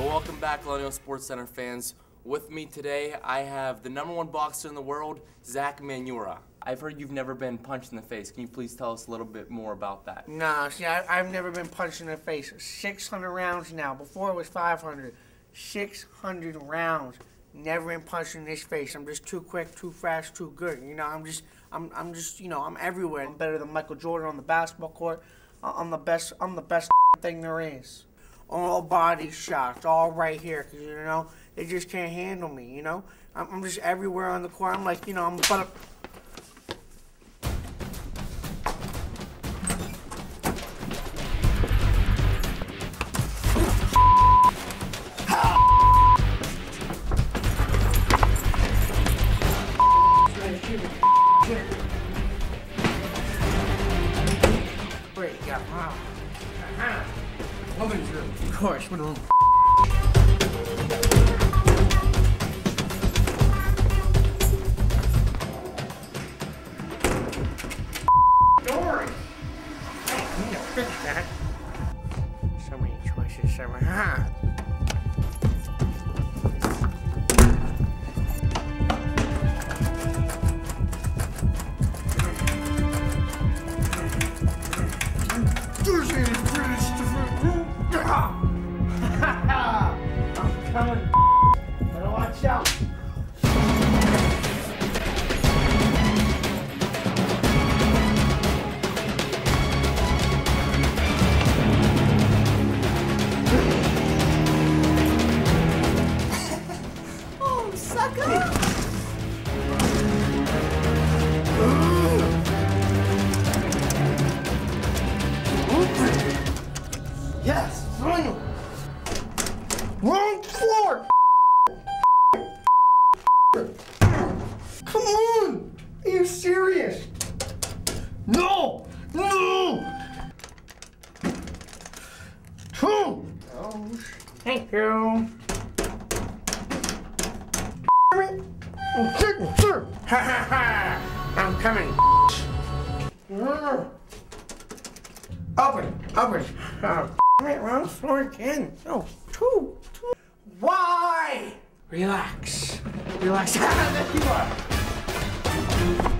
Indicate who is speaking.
Speaker 1: Well, welcome back, Colonial Sports Center fans. With me today, I have the number one boxer in the world, Zach Manura. I've heard you've never been punched in the face. Can you please tell us a little bit more about that?
Speaker 2: Nah, see, I, I've never been punched in the face. 600 rounds now. Before it was 500. 600 rounds. Never in this face. I'm just too quick, too fast, too good. You know, I'm just, I'm, I'm just, you know, I'm everywhere. I'm better than Michael Jordan on the basketball court. I'm the best, I'm the best thing there is. All body shots, all right here, cause you know, they just can't handle me, you know? I'm, I'm just everywhere on the court. I'm like, you know, I'm but. Of course, what a Dory! I need to fix that. So many choices, so many. Ah. I'm coming. Yes, finally. Wrong floor. Come on. Are you serious? No. No. Two. Oh, thank you. Sir. Ha ha ha. I'm coming. Open, open. Oh, it, wrong floor again. Oh, two, two. Why? Relax, relax. there you are.